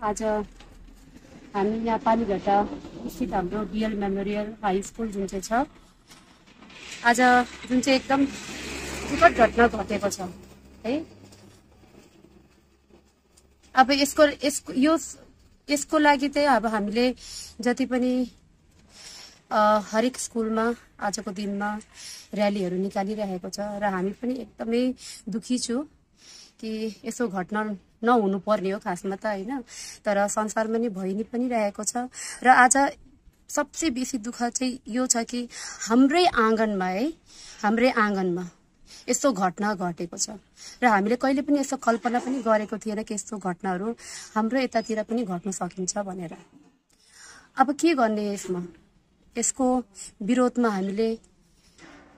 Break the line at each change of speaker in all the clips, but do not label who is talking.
आज हामी यहाँ पानीघट्टा स्थित हाम्रो बिएल मेमोरियल हाई स्कुल जुन चाहिँ छ आज जुन चाहिँ एकदम दुःखद घटना घटेको छ है। अब यसको यसको यो यसको लागि चाहिँ अब हामीले जति पनि हरेक स्कुलमा आजको दिनमा र्यालीहरू निकालिरहेको छ र हामी पनि एकदमै दुखी छु। कि यसो घटना नहुनु पर्ने हो खासमा त होइन। तर संसारमा नि भइ पनि रहेको छ। र आज सबसे बेसी दुःख चाहिँ यो छ कि हाम्रै आँगनमा है हाम्रै आँगनमा यस्तो घटना घटेको छ। र हामीले कहिले पनि यस्तो कल्पना पनि गरेको थिएन कि यस्तो घटनाहरू हाम्रो यतातिर पनि घट्न सकिन्छ भनेर। अब के गर्ने यसमा? यसको विरोधमा हामीले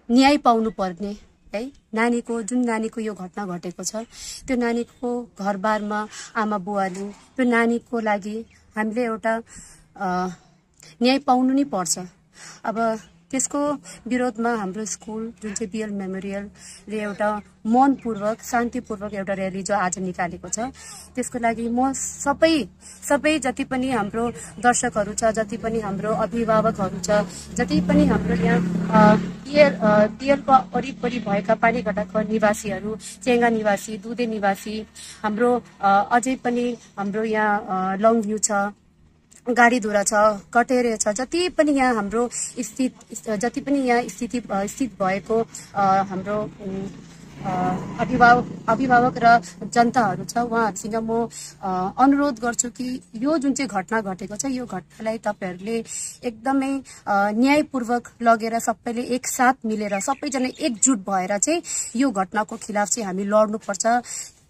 न्याय पाउनु पर्ने है? नानीको जुन नानीको यो घटना घटेको छ त्यो नानीको घरबारमा आमा बुवाले त्यो नानीको लागि हामीले एउटा न्याय पाउनु नै पर्छ। अब त्यसको विरोधमा हाम्रो स्कुल जुन चाहिँ बिएल मेमोरियलले एउटा मनपूर्वक शान्तिपूर्वक एउटा र्याली जो आज निकालेको छ त्यसको लागि म सबै सबै जति पनि हाम्रो दर्शकहरू छ जति पनि हाम्रो अभिभावकहरू छ जति पनि हाम्रो यहाँ बिएल बिएलको वरिपरि भएका पानीघटाको निवासीहरू चेङ्गा निवासी दुधे निवासी हाम्रो अझै पनि हाम्रो यहाँ लङभ्यू छ गाडीधुरा छ कटेरे छ जति पनि यहाँ हाम्रो स्थित जति पनि यहाँ स्थिति स्थित भएको हाम्रो अभिभावक अभिभावक र जनताहरू छ उहाँहरूसँग म अनुरोध गर्छु कि यो जुन चाहिँ घटना घटेको छ यो घटनालाई तपाईँहरूले एकदमै न्यायपूर्वक लगेर सबैले एकसाथ मिलेर सबैजना एकजुट भएर चाहिँ यो घटनाको खिलाफ चाहिँ हामी लड्नुपर्छ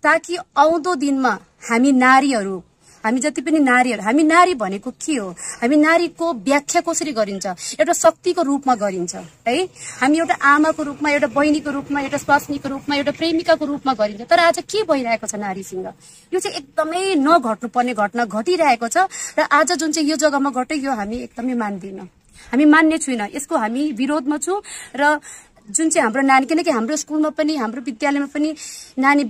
ताकि आउँदो दिनमा हामी नारीहरू हामी जति पनि नारीहरू हामी नारी भनेको के हो? हामी नारीको व्याख्या कसरी गरिन्छ? एउटा शक्तिको रूपमा गरिन्छ है? हामी एउटा आमाको रूपमा एउटा बहिनीको रूपमा एउटा स्वास्नीको रूपमा एउटा प्रेमिकाको रूपमा गरिन्छ। तर आज के भइरहेको छ नारीसँग? यो चाहिँ एकदमै नघट्नुपर्ने घटना घटिरहेको छ र आज जुन चाहिँ यो जग्गामा घट्यो यो हामी एकदमै मान्दैनौँ। हामी मान्ने छुइनँ। यसको हामी विरोधमा छौँ र जुन चाहिँ हाम्रो नानी किनकि हाम्रो स्कुलमा पनि हाम्रो विद्यालयमा पनि नानी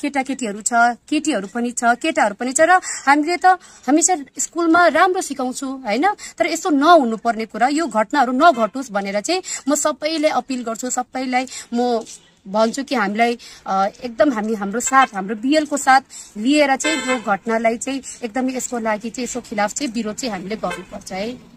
केटाकेटीहरू छ केटीहरू पनि छ केटाहरू पनि छ र हामीले त हमेसा स्कुलमा राम्रो सिकाउँछु होइन? तर यस्तो नहुनु पर्ने कुरा यो घटनाहरू नघटोस् भनेर चाहिँ म सबैलाई अपिल गर्छु सबैलाई म भन्छु कि हामीलाई एकदम हामी हाम्रो साथ हाम्रो बिएलको साथ लिएर चाहिँ यो घटनालाई चाहिँ एकदमै यसको लागि चाहिँ यसको खिलाफ चाहिँ विरोध चाहिँ हामीले गर्नुपर्छ है।